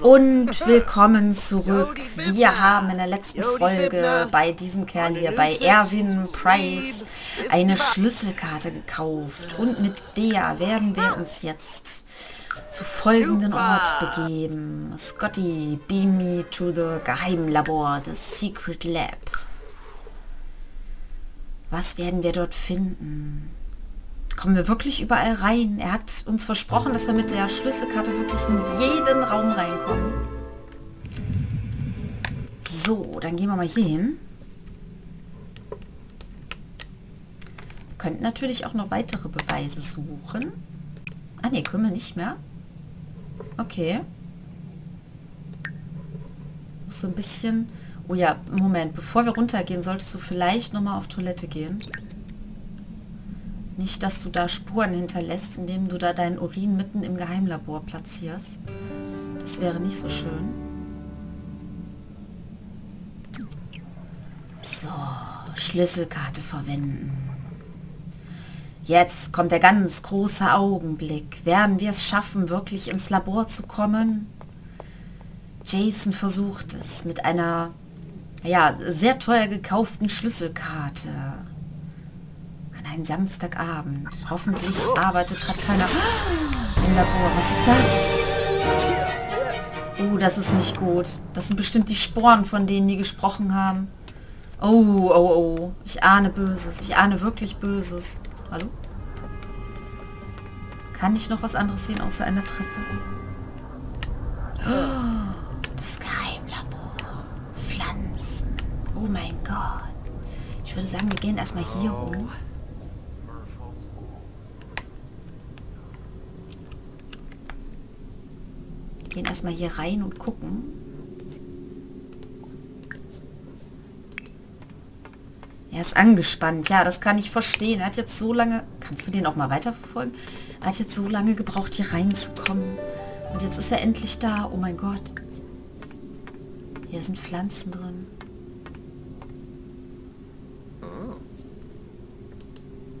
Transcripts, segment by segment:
Und willkommen zurück. Wir haben in der letzten Folge bei diesem Kerl hier, bei Erwin Price, eine Schlüsselkarte gekauft. Und mit der werden wir uns jetzt zu folgenden Ort begeben. Scotty, beam me to the Geheimlabor, the Secret Lab. Was werden wir dort finden? Kommen wir wirklich überall rein? Er hat uns versprochen, dass wir mit der Schlüsselkarte wirklich in jeden Raum reinkommen. So, dann gehen wir mal hier hin. Wir könnten natürlich auch noch weitere Beweise suchen. Ah ne, können wir nicht mehr. Okay. Muss so ein bisschen... Oh ja, Moment. Bevor wir runtergehen, solltest du vielleicht nochmal auf Toilette gehen. Nicht, dass du da Spuren hinterlässt, indem du da deinen Urin mitten im Geheimlabor platzierst. Das wäre nicht so schön. So, Schlüsselkarte verwenden. Jetzt kommt der ganz große Augenblick. Werden wir es schaffen, wirklich ins Labor zu kommen? Jason versucht es mit einer ja, sehr teuer gekauften Schlüsselkarte ein Samstagabend. Hoffentlich arbeitet gerade keiner im Labor. Was ist das? Oh, das ist nicht gut. Das sind bestimmt die Sporen, von denen die gesprochen haben. Oh, oh, oh. Ich ahne Böses. Ich ahne wirklich Böses. Hallo? Kann ich noch was anderes sehen außer einer Treppe? Oh, das Geheimlabor. Pflanzen. Oh mein Gott. Ich würde sagen, wir gehen erstmal hier hoch. Gehen erstmal hier rein und gucken. Er ist angespannt. Ja, das kann ich verstehen. Er hat jetzt so lange... Kannst du den auch mal weiterverfolgen? Er hat jetzt so lange gebraucht, hier reinzukommen. Und jetzt ist er endlich da. Oh mein Gott. Hier sind Pflanzen drin.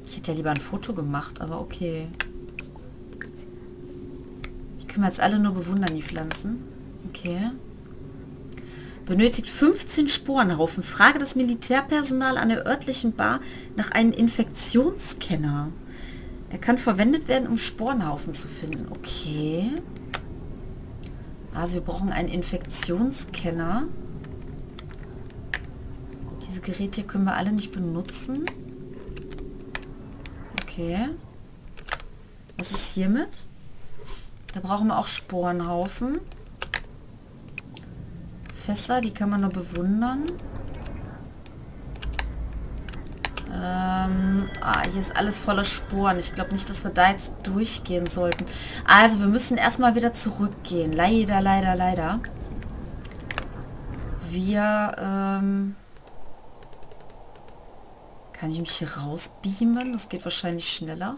Ich hätte ja lieber ein Foto gemacht, aber okay. Können wir jetzt alle nur bewundern, die Pflanzen. Okay. Benötigt 15 Sporenhaufen. Frage das Militärpersonal an der örtlichen Bar nach einem Infektionsscanner. Er kann verwendet werden, um Sporenhaufen zu finden. Okay. Also wir brauchen einen Infektionsscanner. Diese Geräte können wir alle nicht benutzen. Okay. Was ist hiermit? Da brauchen wir auch Sporenhaufen. Fässer, die kann man nur bewundern. Ähm, ah, hier ist alles voller Sporen. Ich glaube nicht, dass wir da jetzt durchgehen sollten. Also, wir müssen erstmal wieder zurückgehen. Leider, leider, leider. Wir, ähm... Kann ich mich hier rausbeamen? Das geht wahrscheinlich schneller.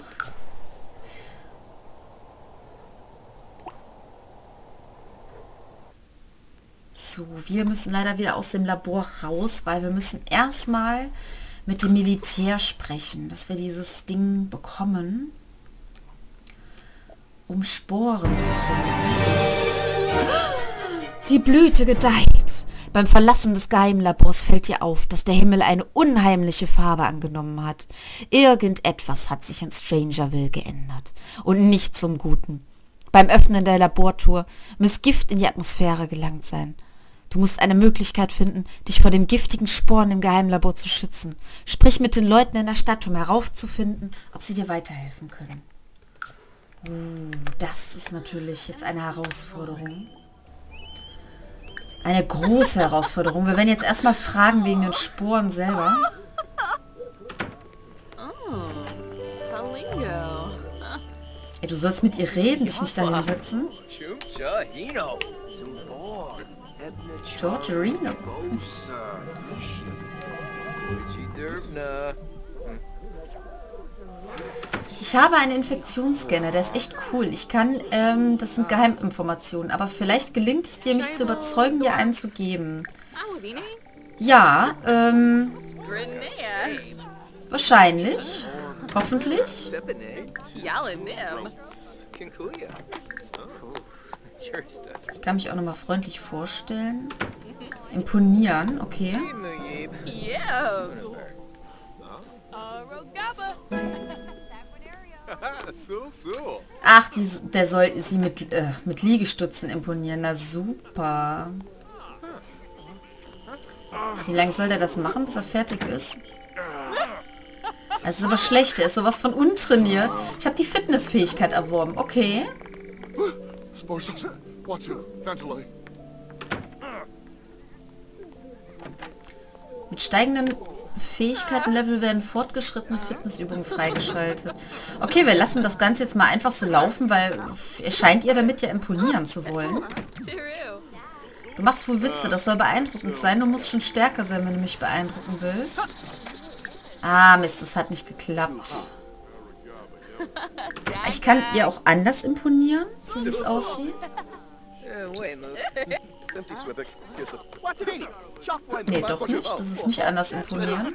So, wir müssen leider wieder aus dem Labor raus, weil wir müssen erstmal mit dem Militär sprechen, dass wir dieses Ding bekommen, um Sporen zu finden. Die Blüte gedeiht. Beim Verlassen des Geheimlabors fällt dir auf, dass der Himmel eine unheimliche Farbe angenommen hat. Irgendetwas hat sich in Strangerville geändert. Und nicht zum Guten. Beim Öffnen der Labortour muss Gift in die Atmosphäre gelangt sein. Du musst eine Möglichkeit finden, dich vor den giftigen Sporen im Geheimlabor zu schützen. Sprich mit den Leuten in der Stadt, um herauszufinden, ob sie dir weiterhelfen können. Uh, das ist natürlich jetzt eine Herausforderung. Eine große Herausforderung. Wir werden jetzt erstmal fragen wegen den Sporen selber. Ey, du sollst mit ihr reden, dich nicht dahin setzen. Georgerino. Ich habe einen Infektionsscanner, der ist echt cool. Ich kann, ähm, das sind Geheiminformationen, aber vielleicht gelingt es dir, mich zu überzeugen, dir einen zu geben. Ja, ähm, wahrscheinlich, hoffentlich. Ich kann mich auch nochmal freundlich vorstellen. Imponieren, okay. Ach, die, der soll sie mit, äh, mit Liegestützen imponieren. Na super. Wie lange soll der das machen, bis er fertig ist? Das ist aber schlecht. Er ist sowas von untrainiert. Ich habe die Fitnessfähigkeit erworben. Okay. Mit steigenden Fähigkeitenlevel werden fortgeschrittene Fitnessübungen freigeschaltet. Okay, wir lassen das Ganze jetzt mal einfach so laufen, weil er scheint ihr damit ja imponieren zu wollen. Du machst wohl Witze, das soll beeindruckend sein. Du musst schon stärker sein, wenn du mich beeindrucken willst. Ah, Mist, das hat nicht geklappt. Ich kann ihr auch anders imponieren, so wie es aussieht. Nee, doch nicht. Das ist nicht anders imponieren.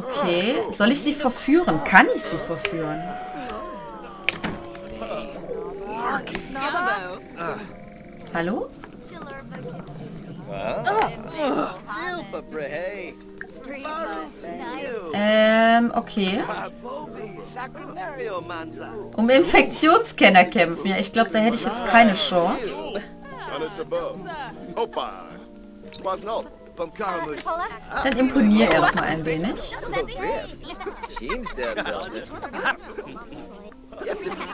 Okay, soll ich sie verführen? Kann ich sie verführen? Hallo? Ähm, okay. Um Infektionsscanner kämpfen. Ja, ich glaube, da hätte ich jetzt keine Chance. Dann imponiere er doch mal ein wenig.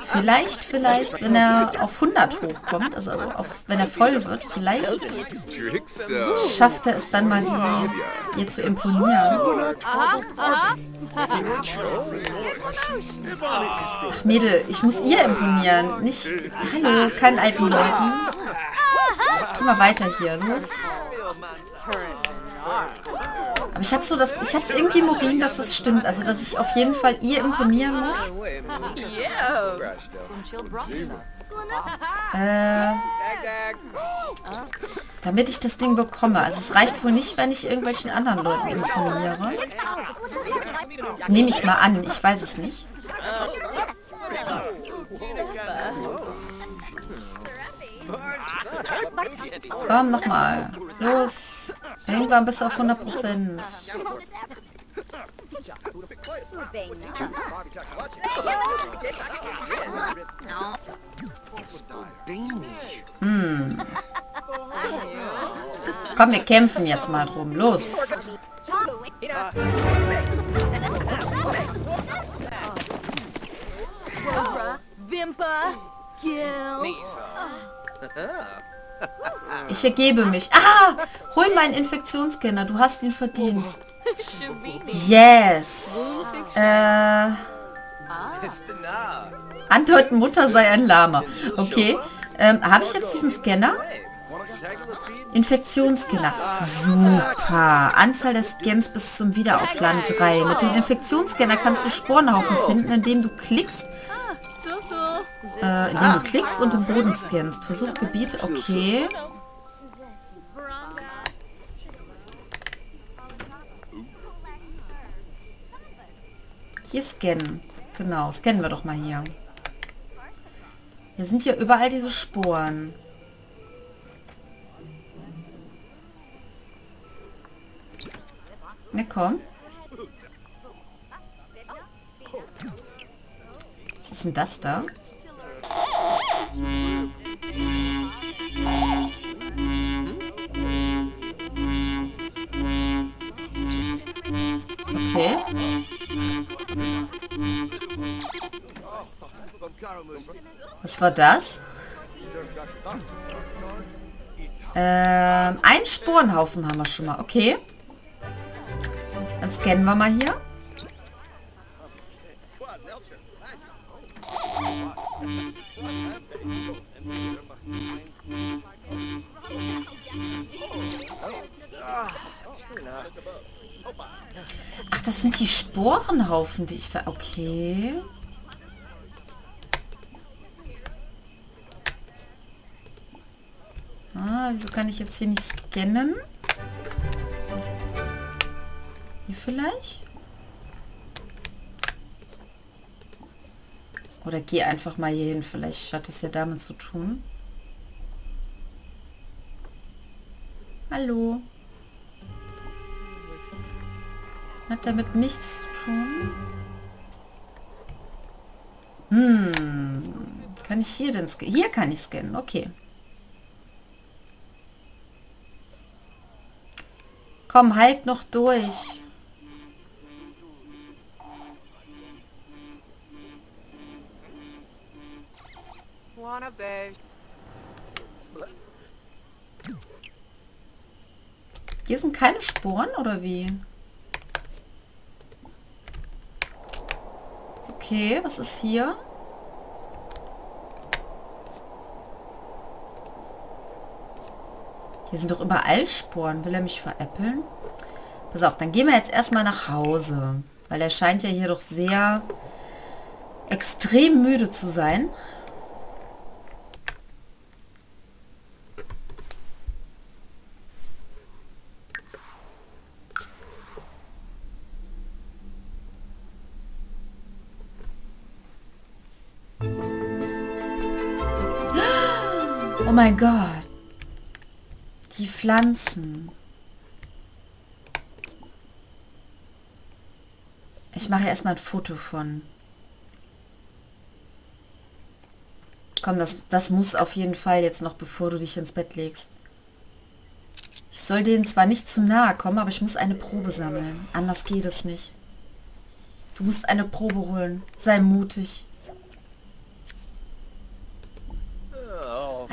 Vielleicht, vielleicht, wenn er auf 100 hochkommt, also auf, wenn er voll wird, vielleicht schafft er es dann mal, sie ihr zu imponieren. Ach, Mädel, ich muss ihr imponieren, nicht... Hallo, keinen alten Leuten. Geh mal weiter hier, los. Aber ich habe so das, ich habe es irgendwie Morin, dass das stimmt. Also, dass ich auf jeden Fall ihr imponieren muss. Äh, damit ich das Ding bekomme. Also es reicht wohl nicht, wenn ich irgendwelchen anderen Leuten imponiere. Nehme ich mal an, ich weiß es nicht. Komm, nochmal. Los. Irgendwann bis auf 100 Prozent. Hm. Komm, wir kämpfen jetzt mal drum. Los. Ich ergebe mich. Ah! Hol meinen Infektionsscanner. Du hast ihn verdient. Yes. Äh. Andeuten, Mutter sei ein Lama. Okay. Ähm, Habe ich jetzt diesen Scanner? Infektionsscanner. Super. Anzahl der Scans bis zum Wiederaufladen 3. Mit dem Infektionsscanner kannst du Sporenhaufen finden, indem du klickst. Äh, indem du klickst und im Boden scannst. Versuch Gebiet. Okay. Hier scannen. Genau, scannen wir doch mal hier. Hier sind hier überall diese Sporen. Na komm. Was ist denn das da? Okay. Was war das? Ähm, ein Sporenhaufen haben wir schon mal. Okay. Dann scannen wir mal hier. Das sind die Sporenhaufen, die ich da... Okay. Ah, wieso kann ich jetzt hier nicht scannen? Hier vielleicht? Oder geh einfach mal hier hin. Vielleicht hat es ja damit zu tun. Hallo. Hat damit nichts zu tun? Hm. Kann ich hier denn scannen? Hier kann ich scannen. Okay. Komm, halt noch durch. Hier sind keine Sporen oder wie? Okay, was ist hier? Hier sind doch überall Sporen. Will er mich veräppeln? Pass auf, dann gehen wir jetzt erstmal nach Hause. Weil er scheint ja hier doch sehr extrem müde zu sein. Mein Gott. Die Pflanzen. Ich mache erstmal ein Foto von. Komm, das, das muss auf jeden Fall jetzt noch, bevor du dich ins Bett legst. Ich soll denen zwar nicht zu nahe kommen, aber ich muss eine Probe sammeln. Anders geht es nicht. Du musst eine Probe holen. Sei mutig.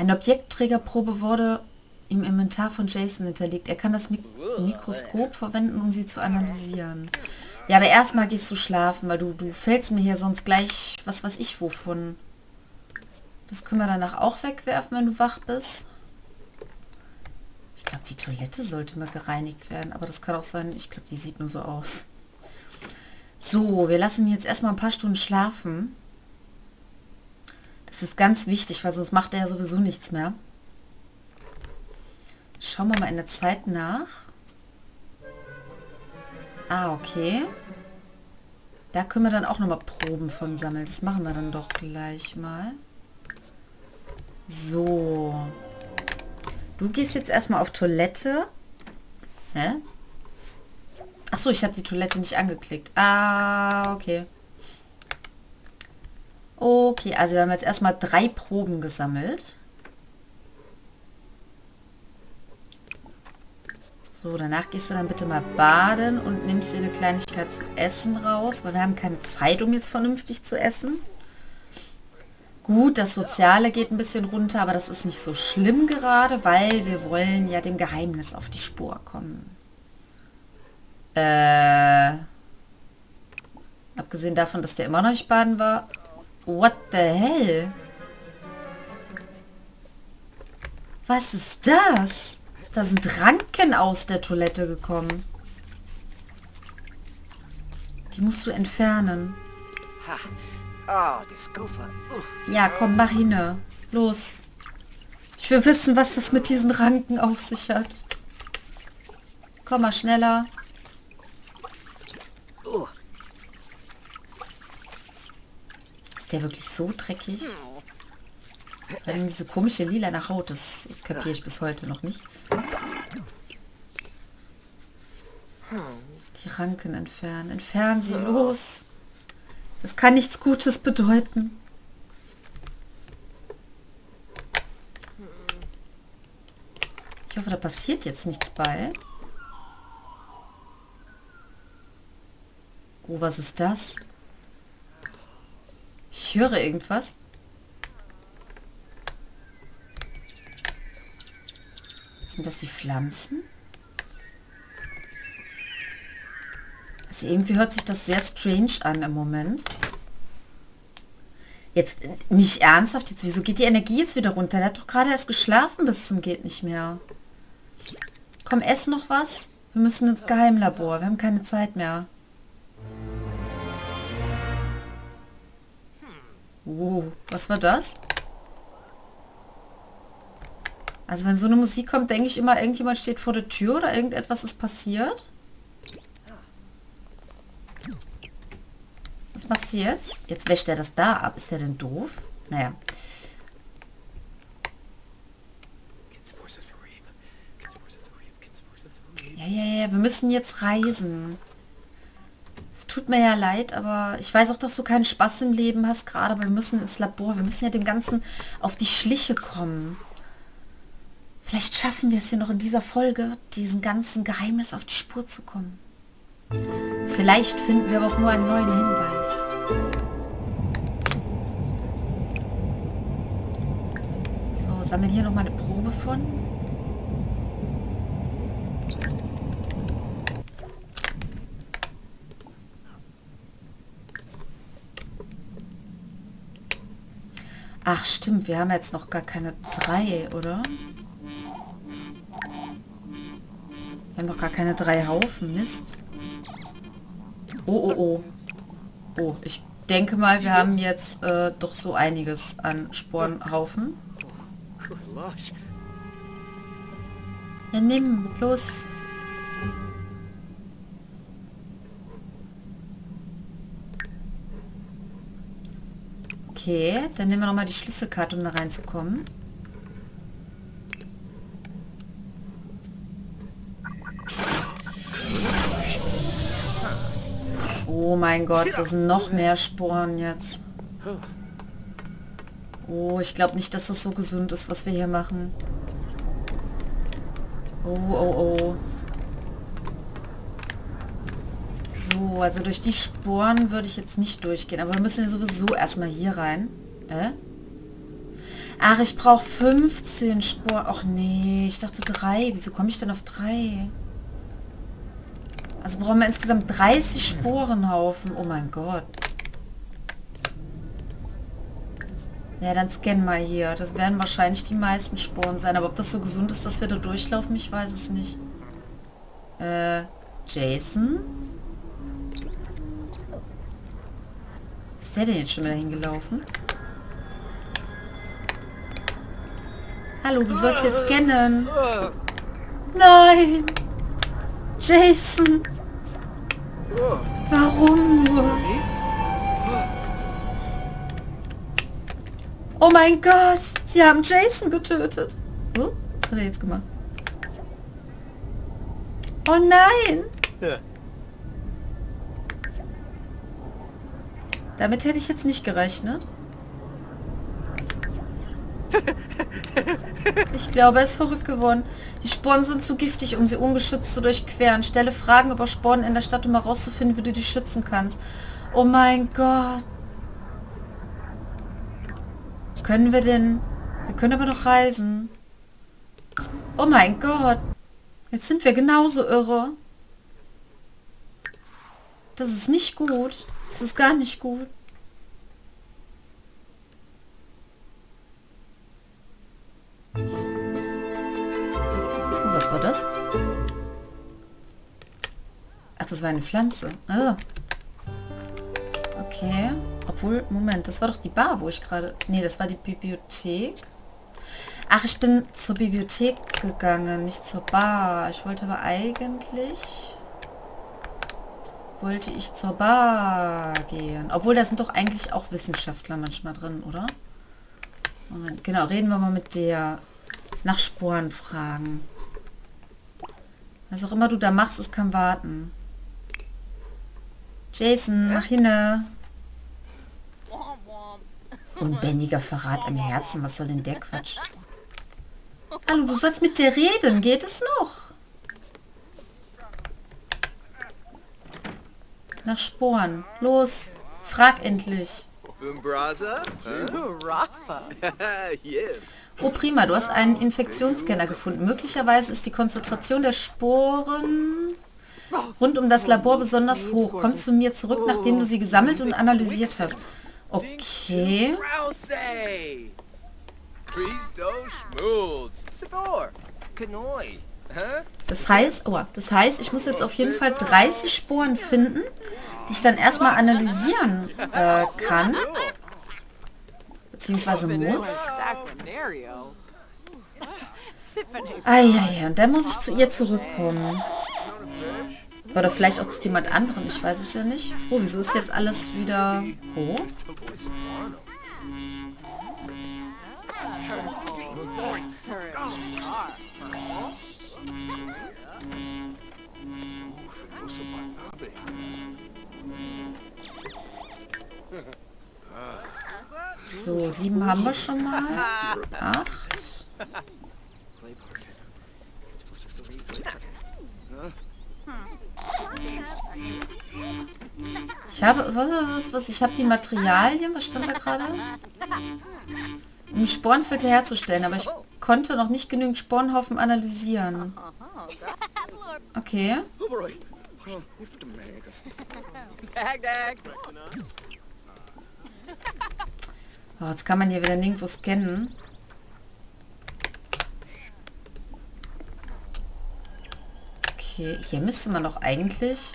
Eine Objektträgerprobe wurde im Inventar von Jason hinterlegt. Er kann das Mik Mikroskop verwenden, um sie zu analysieren. Ja, aber erstmal gehst du schlafen, weil du, du fällst mir hier sonst gleich was weiß ich wovon. Das können wir danach auch wegwerfen, wenn du wach bist. Ich glaube, die Toilette sollte mal gereinigt werden, aber das kann auch sein, ich glaube, die sieht nur so aus. So, wir lassen jetzt erstmal ein paar Stunden schlafen. Ist ganz wichtig, weil sonst macht er ja sowieso nichts mehr. Schauen wir mal in der Zeit nach. Ah, okay. Da können wir dann auch nochmal Proben von sammeln. Das machen wir dann doch gleich mal. So. Du gehst jetzt erstmal auf Toilette. Hä? Achso, ich habe die Toilette nicht angeklickt. Ah, okay. Okay, also wir haben jetzt erstmal drei Proben gesammelt. So, danach gehst du dann bitte mal baden und nimmst dir eine Kleinigkeit zu essen raus, weil wir haben keine Zeit, um jetzt vernünftig zu essen. Gut, das Soziale geht ein bisschen runter, aber das ist nicht so schlimm gerade, weil wir wollen ja dem Geheimnis auf die Spur kommen. Äh, abgesehen davon, dass der immer noch nicht baden war, What the hell? Was ist das? Da sind Ranken aus der Toilette gekommen. Die musst du entfernen. Ja, komm, mach hin. Los. Ich will wissen, was das mit diesen Ranken auf sich hat. Komm mal schneller. Der wirklich so dreckig? Dann diese komische lila nach Haut, das kapiere ich bis heute noch nicht. Die Ranken entfernen. Entfernen sie, los! Das kann nichts Gutes bedeuten. Ich hoffe, da passiert jetzt nichts bei. Oh, was ist das? Höre irgendwas. Sind das die Pflanzen? Also irgendwie hört sich das sehr strange an im Moment. Jetzt nicht ernsthaft. Jetzt, wieso geht die Energie jetzt wieder runter? Der hat doch gerade erst geschlafen bis zum geht nicht mehr. Komm, ess noch was. Wir müssen ins Geheimlabor. Wir haben keine Zeit mehr. Oh, was war das? Also wenn so eine Musik kommt, denke ich immer, irgendjemand steht vor der Tür oder irgendetwas ist passiert. Was machst du jetzt? Jetzt wäscht er das da ab. Ist er denn doof? Naja. Ja, ja, ja, wir müssen jetzt reisen. Tut mir ja leid, aber ich weiß auch, dass du keinen Spaß im Leben hast gerade, aber wir müssen ins Labor. Wir müssen ja dem Ganzen auf die Schliche kommen. Vielleicht schaffen wir es hier noch in dieser Folge, diesen ganzen Geheimnis auf die Spur zu kommen. Vielleicht finden wir aber auch nur einen neuen Hinweis. So, sammeln hier noch mal eine Probe von. Ach stimmt, wir haben jetzt noch gar keine drei, oder? Wir haben doch gar keine drei Haufen. Mist. Oh, oh, oh. Oh, ich denke mal, wir haben jetzt äh, doch so einiges an Sporenhaufen. Ja, nimm, los. Okay, dann nehmen wir nochmal die Schlüsselkarte, um da reinzukommen. Oh mein Gott, das sind noch mehr Sporen jetzt. Oh, ich glaube nicht, dass das so gesund ist, was wir hier machen. Oh, oh, oh. So, also durch die Sporen würde ich jetzt nicht durchgehen. Aber wir müssen ja sowieso erstmal hier rein. Äh? Ach, ich brauche 15 Sporen. Ach nee, ich dachte drei. Wieso komme ich denn auf drei? Also brauchen wir insgesamt 30 Sporenhaufen. Oh mein Gott. Ja, dann scannen wir hier. Das werden wahrscheinlich die meisten Sporen sein. Aber ob das so gesund ist, dass wir da durchlaufen, ich weiß es nicht. Äh, Jason? Ist der denn jetzt schon wieder hingelaufen? Hallo, du sollst jetzt scannen. Nein! Jason! Warum nur? Oh mein Gott! Sie haben Jason getötet. Oh, was hat er jetzt gemacht? Oh nein! Damit hätte ich jetzt nicht gerechnet. Ich glaube, er ist verrückt geworden. Die Sporen sind zu giftig, um sie ungeschützt zu durchqueren. Stelle Fragen über Sporen in der Stadt, um herauszufinden, wie du die schützen kannst. Oh mein Gott. Können wir denn... Wir können aber noch reisen. Oh mein Gott. Jetzt sind wir genauso irre. Das ist nicht gut. Das ist gar nicht gut. Was war das? Ach, das war eine Pflanze. Ah. Okay. Obwohl, Moment, das war doch die Bar, wo ich gerade... Nee, das war die Bibliothek. Ach, ich bin zur Bibliothek gegangen, nicht zur Bar. Ich wollte aber eigentlich wollte ich zur Bar gehen. Obwohl, da sind doch eigentlich auch Wissenschaftler manchmal drin, oder? Moment, genau, reden wir mal mit der nach Sporen fragen. Was auch immer du da machst, es kann warten. Jason, mach hinne. Unbändiger Verrat am Herzen, was soll denn der Quatsch? Hallo, du sollst mit dir reden, geht es noch? Nach Sporen. Los, frag endlich. Oh prima, du hast einen Infektionsscanner gefunden. Möglicherweise ist die Konzentration der Sporen rund um das Labor besonders hoch. Kommst du mir zurück, nachdem du sie gesammelt und analysiert hast. Okay. Das heißt, oh, das heißt, ich muss jetzt auf jeden Fall 30 Sporen finden, die ich dann erstmal analysieren äh, kann. Beziehungsweise muss. Ja, und dann muss ich zu ihr zurückkommen. Oder vielleicht auch zu jemand anderem, ich weiß es ja nicht. Oh, wieso ist jetzt alles wieder hoch? So, sieben haben wir schon mal. Acht. Ich habe, was, was, ich habe die Materialien, was stand da gerade? Um Sporenfilter herzustellen, aber ich konnte noch nicht genügend Sporenhaufen analysieren. Okay. Oh, jetzt kann man hier wieder nirgendwo scannen. Okay, hier müsste man doch eigentlich...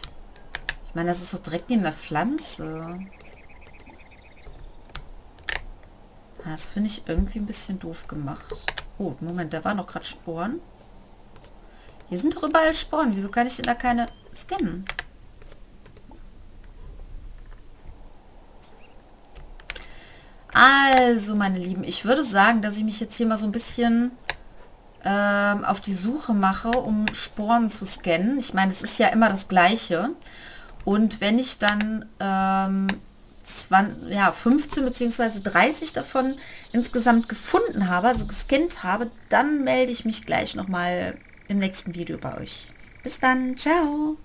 Ich meine, das ist doch direkt neben der Pflanze. Das finde ich irgendwie ein bisschen doof gemacht. Oh, Moment, da waren noch gerade Sporen. Hier sind doch überall Sporen. Wieso kann ich denn da keine scannen? Also, meine Lieben, ich würde sagen, dass ich mich jetzt hier mal so ein bisschen ähm, auf die Suche mache, um Sporen zu scannen. Ich meine, es ist ja immer das Gleiche. Und wenn ich dann ähm, 20, ja, 15 bzw. 30 davon insgesamt gefunden habe, also gescannt habe, dann melde ich mich gleich nochmal im nächsten Video bei euch. Bis dann, ciao!